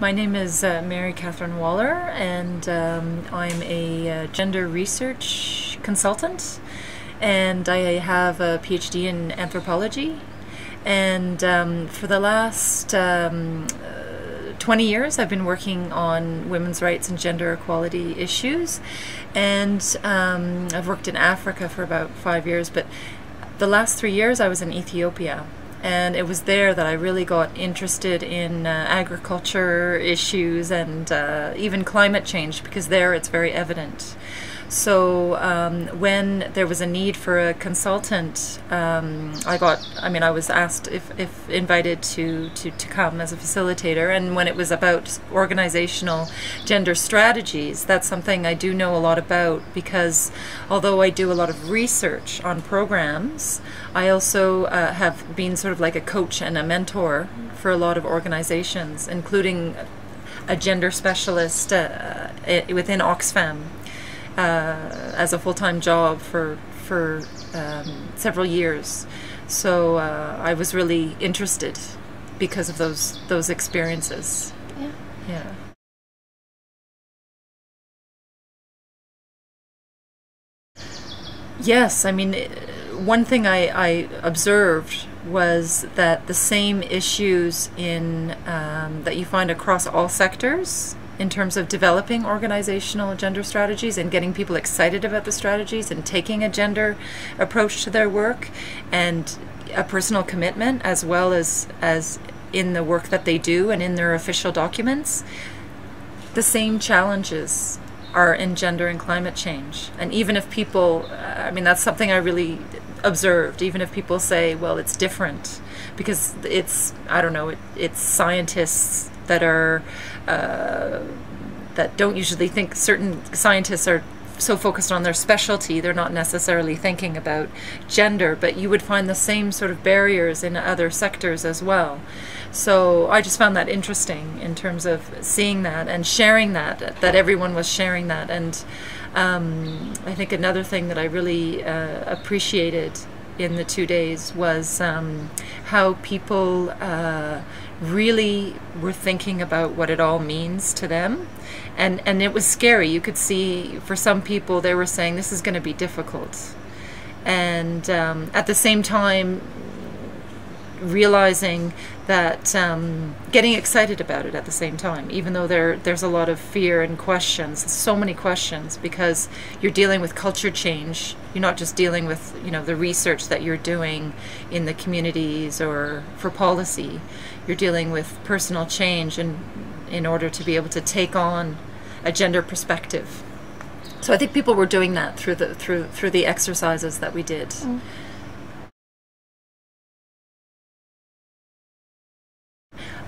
My name is uh, Mary Katherine Waller, and um, I'm a uh, gender research consultant, and I have a PhD in anthropology. And um, for the last um, uh, 20 years, I've been working on women's rights and gender equality issues. And um, I've worked in Africa for about five years, but the last three years I was in Ethiopia and it was there that I really got interested in uh, agriculture issues and uh, even climate change because there it's very evident. So um, when there was a need for a consultant, um, I got, I mean, I was asked if, if invited to, to, to come as a facilitator. And when it was about organizational gender strategies, that's something I do know a lot about because although I do a lot of research on programs, I also uh, have been sort of like a coach and a mentor for a lot of organizations, including a gender specialist uh, within Oxfam as a full-time job for for um, several years. So uh, I was really interested because of those those experiences. Yeah. Yeah. Yes, I mean, one thing I, I observed was that the same issues in um, that you find across all sectors in terms of developing organizational gender strategies and getting people excited about the strategies and taking a gender approach to their work and a personal commitment as well as as in the work that they do and in their official documents the same challenges are in gender and climate change. And even if people i mean that's something i really observed even if people say well it's different because it's i don't know it, it's scientists that are uh, that don't usually think certain scientists are so focused on their specialty they're not necessarily thinking about gender but you would find the same sort of barriers in other sectors as well. So i just found that interesting in terms of seeing that and sharing that that everyone was sharing that. And um, i think another thing that i really uh, appreciated in the two days was um, how people uh, really were thinking about what it all means to them. And and it was scary. You could see for some people they were saying this is going to be difficult. And um, at the same time realizing that um, getting excited about it at the same time even though there there's a lot of fear and questions so many questions because you're dealing with culture change you're not just dealing with you know the research that you're doing in the communities or for policy you're dealing with personal change and in order to be able to take on a gender perspective so I think people were doing that through the through through the exercises that we did. Mm.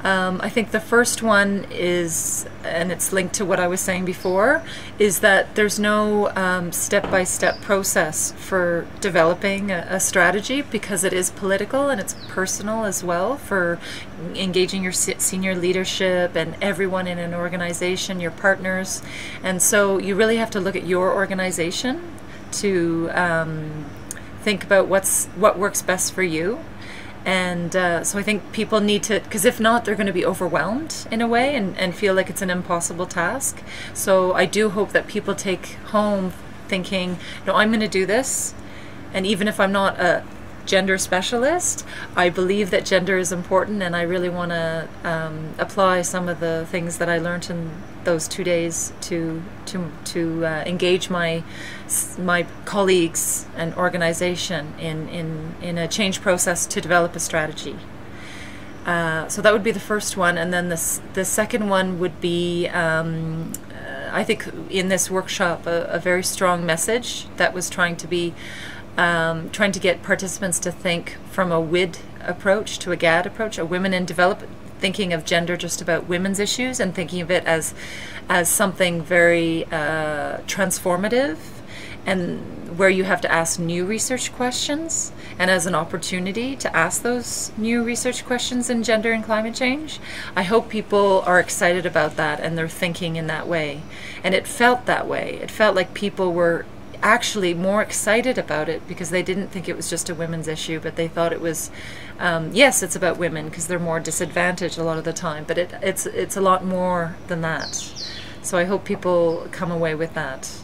Um, I think the first one is, and it's linked to what I was saying before, is that there's no step by step process for developing a, a, strategy because it is political and it's personal as well for engaging your senior leadership and everyone in an organization, your partners. And so you really have to look at your organization to um, think about what's what works best for you and uh, so I think people need to, because if not, they're going to be overwhelmed in a way and, and feel like it's an impossible task. So I do hope that people take home thinking, no, I'm going to do this. And even if I'm not a gender specialist, I believe that gender is important and I really want to um, apply some of the things that I learned in those two days to to to uh, engage my my colleagues and organization in in in a change process to develop a strategy. Uh, so that would be the first one, and then the the second one would be. Um, uh, I think in this workshop, a, a, very strong message that was trying to be, um, trying to get participants to think from a WID approach to a GAD approach, a women in develop thinking of gender just about women's issues and thinking of it as as something very uh, transformative and where you have to ask new research questions and as an opportunity to ask those new research questions in gender and climate change. I hope people are excited about that and they're thinking in that way. And it felt that way. It felt like people were actually more excited about it because they didn't think it was just a women's issue, but they thought it was, um, yes, it's about women because they're more disadvantaged a lot of the time, but it, it's it's a lot more than that. So I hope people come away with that.